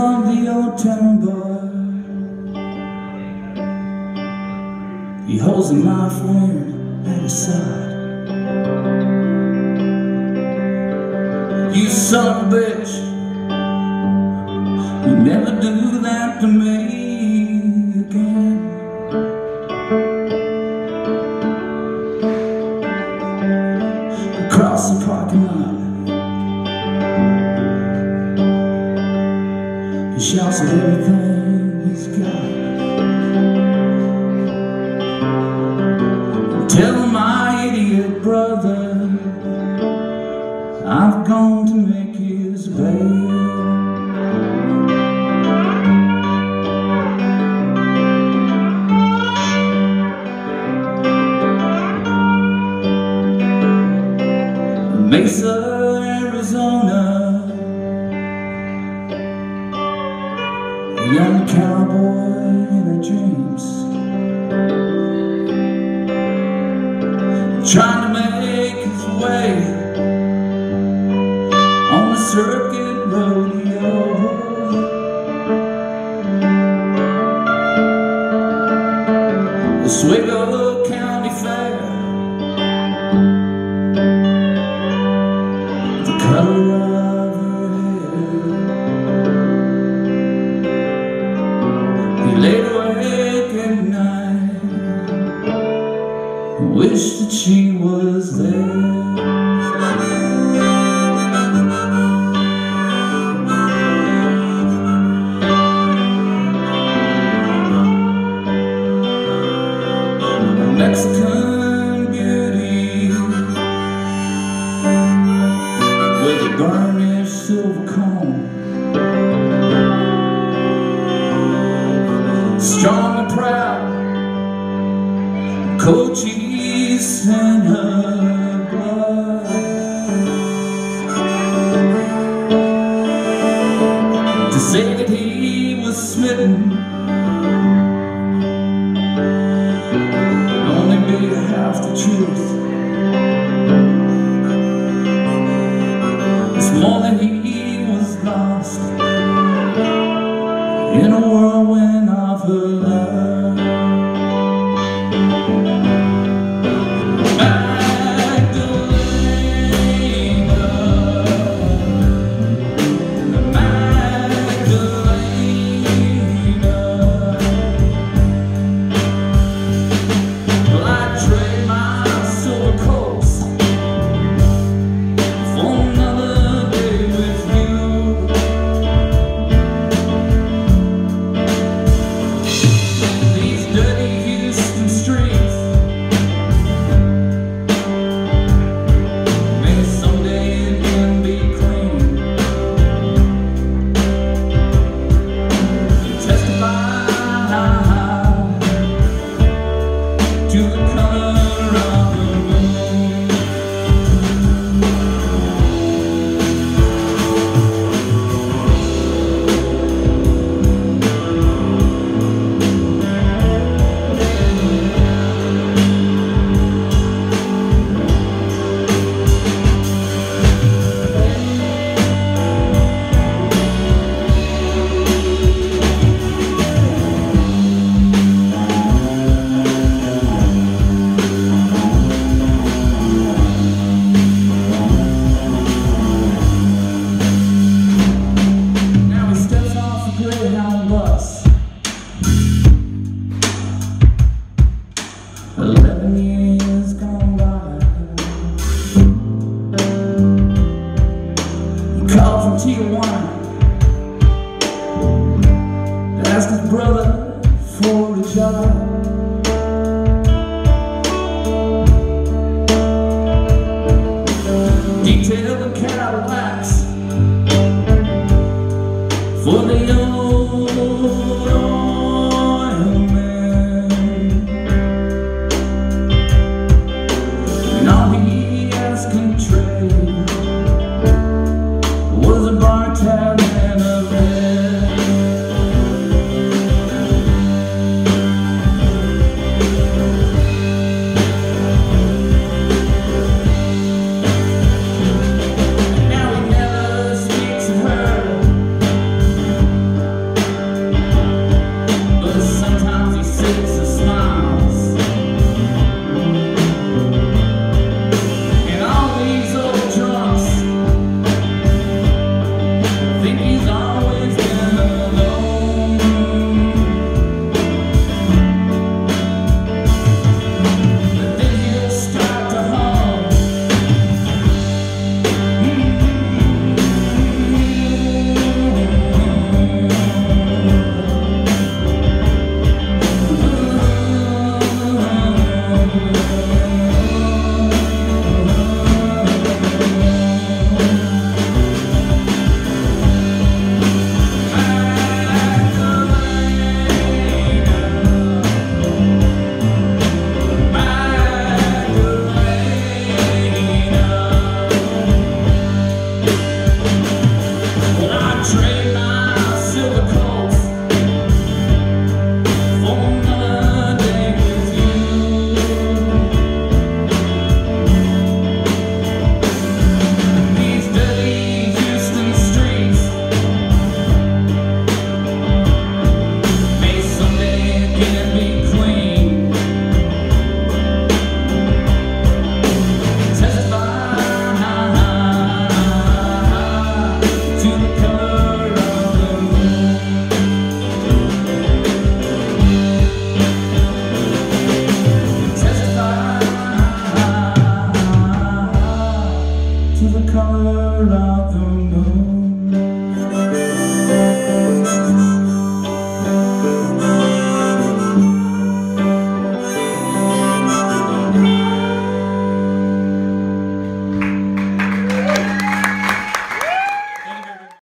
on the old town bar. He holds a knife wound at his side. You son of a bitch You never do that to me. Shouts everything he's got. Tell my idiot brother I've gone to make his bail. Mesa, young cowboy in her dreams Trying to make his way On the circuit Wished that she was there. Mexican beauty. With a burnished silver comb. Strong and proud. Cochise her blood To say that he was smitten. Only half the truth. It's more than he was lost In and brother for each other Detail Cadillacs For the old